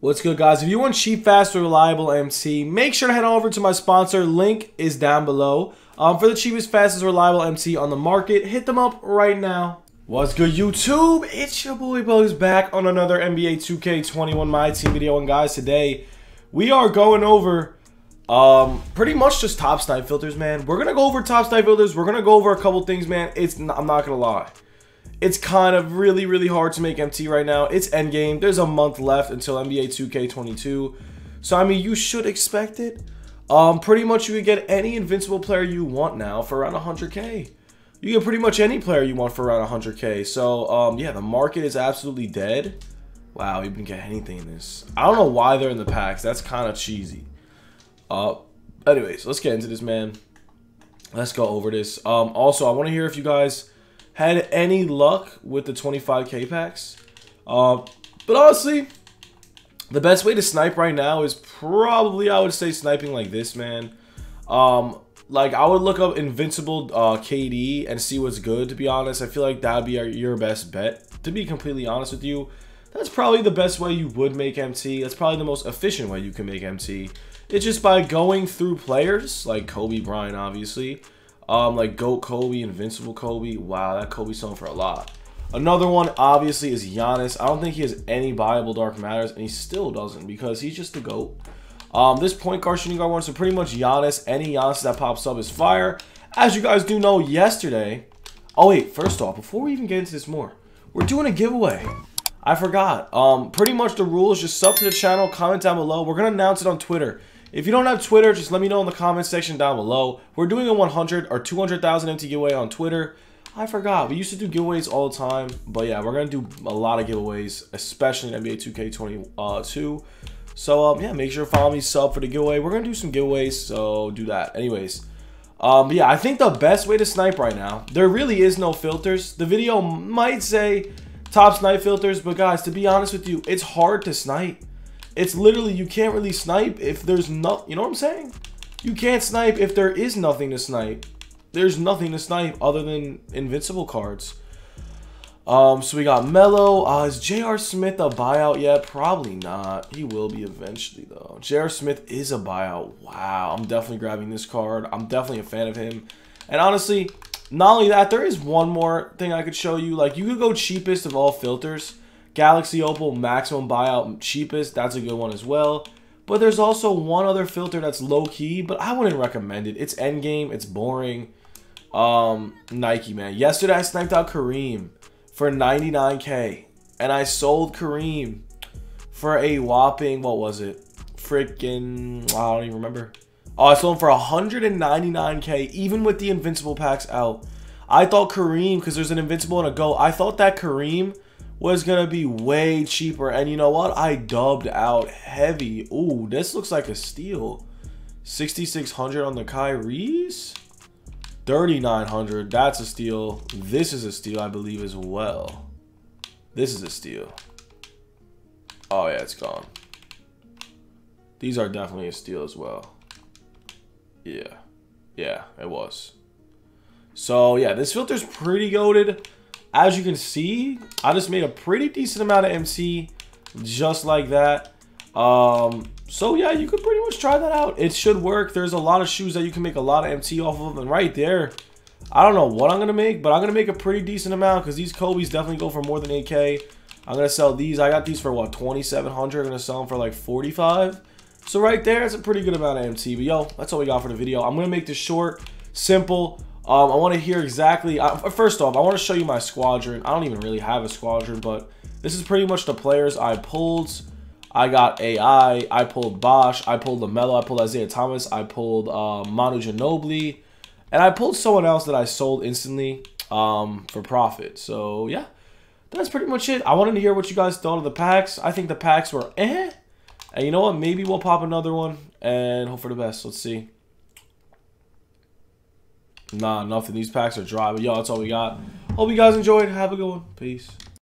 What's good, guys? If you want cheap, fast, reliable MT, make sure to head over to my sponsor. Link is down below. Um, for the cheapest, fastest, reliable MT on the market, hit them up right now. What's good, YouTube? It's your boy Bugz back on another NBA 2K21 My Team video. And guys, today we are going over um, pretty much just top snipe filters, man. We're gonna go over top snipe filters. We're gonna go over a couple things, man. It's I'm not gonna lie it's kind of really, really hard to make MT right now. It's endgame. There's a month left until NBA 2K22. So, I mean, you should expect it. Um, pretty much you could get any invincible player you want now for around 100k. You get pretty much any player you want for around 100k. So, um, yeah, the market is absolutely dead. Wow, you can get anything in this. I don't know why they're in the packs. That's kind of cheesy. Uh, anyways, let's get into this, man. Let's go over this. Um, also, I want to hear if you guys had any luck with the 25k packs. Uh, but honestly, the best way to snipe right now is probably, I would say, sniping like this, man. Um, like, I would look up Invincible uh, KD and see what's good, to be honest. I feel like that would be your best bet. To be completely honest with you, that's probably the best way you would make MT. That's probably the most efficient way you can make MT. It's just by going through players, like Kobe Bryant, obviously, um, like Goat Kobe, Invincible Kobe. Wow, that Kobe selling for a lot. Another one, obviously, is Giannis. I don't think he has any viable Dark Matters, and he still doesn't because he's just the GOAT. Um, this point guard shooting guard one, so pretty much Giannis, any Giannis that pops up is fire. As you guys do know, yesterday... Oh, wait, first off, before we even get into this more, we're doing a giveaway. I forgot. Um, pretty much the rules, just sub to the channel, comment down below. We're going to announce it on Twitter. If you don't have Twitter, just let me know in the comment section down below. We're doing a 100 or 200,000 MT giveaway on Twitter. I forgot. We used to do giveaways all the time. But yeah, we're going to do a lot of giveaways, especially in NBA 2K22. So um, yeah, make sure to follow me, sub for the giveaway. We're going to do some giveaways, so do that. Anyways, um, yeah, I think the best way to snipe right now, there really is no filters. The video might say top snipe filters, but guys, to be honest with you, it's hard to snipe. It's literally, you can't really snipe if there's no, you know what I'm saying? You can't snipe if there is nothing to snipe. There's nothing to snipe other than invincible cards. Um, so we got Melo. Uh, is J.R. Smith a buyout yet? Probably not. He will be eventually, though. J.R. Smith is a buyout. Wow, I'm definitely grabbing this card. I'm definitely a fan of him. And honestly, not only that, there is one more thing I could show you. Like, you could go cheapest of all filters. Galaxy Opal maximum buyout cheapest. That's a good one as well. But there's also one other filter that's low key, but I wouldn't recommend it. It's endgame. It's boring. Um, Nike, man. Yesterday I sniped out Kareem for 99k. And I sold Kareem for a whopping, what was it? Freaking, I don't even remember. Oh, I sold him for 199k, even with the Invincible packs out. I thought Kareem, because there's an Invincible and a Go, I thought that Kareem was to be way cheaper. And you know what? I dubbed out heavy. Ooh, this looks like a steal. 6,600 on the Kyrie's? 3,900. That's a steal. This is a steal, I believe, as well. This is a steal. Oh, yeah, it's gone. These are definitely a steal as well. Yeah. Yeah, it was. So, yeah, this filter's pretty goaded as you can see, I just made a pretty decent amount of MT just like that. Um, so yeah, you could pretty much try that out. It should work. There's a lot of shoes that you can make a lot of MT off of. And right there, I don't know what I'm going to make, but I'm going to make a pretty decent amount because these Kobe's definitely go for more than 8K. I'm going to sell these. I got these for what, 2700 I'm going to sell them for like 45 So right there, it's a pretty good amount of MT. But yo, that's all we got for the video. I'm going to make this short, simple. Um, I want to hear exactly. Uh, first off, I want to show you my squadron. I don't even really have a squadron, but this is pretty much the players I pulled. I got AI. I pulled Bosh. I pulled LaMelo. I pulled Isaiah Thomas. I pulled uh, Manu Ginobili. And I pulled someone else that I sold instantly um, for profit. So, yeah. That's pretty much it. I wanted to hear what you guys thought of the packs. I think the packs were eh. And you know what? Maybe we'll pop another one and hope for the best. Let's see. Nah, nothing. These packs are dry. But, y'all, that's all we got. Hope you guys enjoyed. Have a good one. Peace.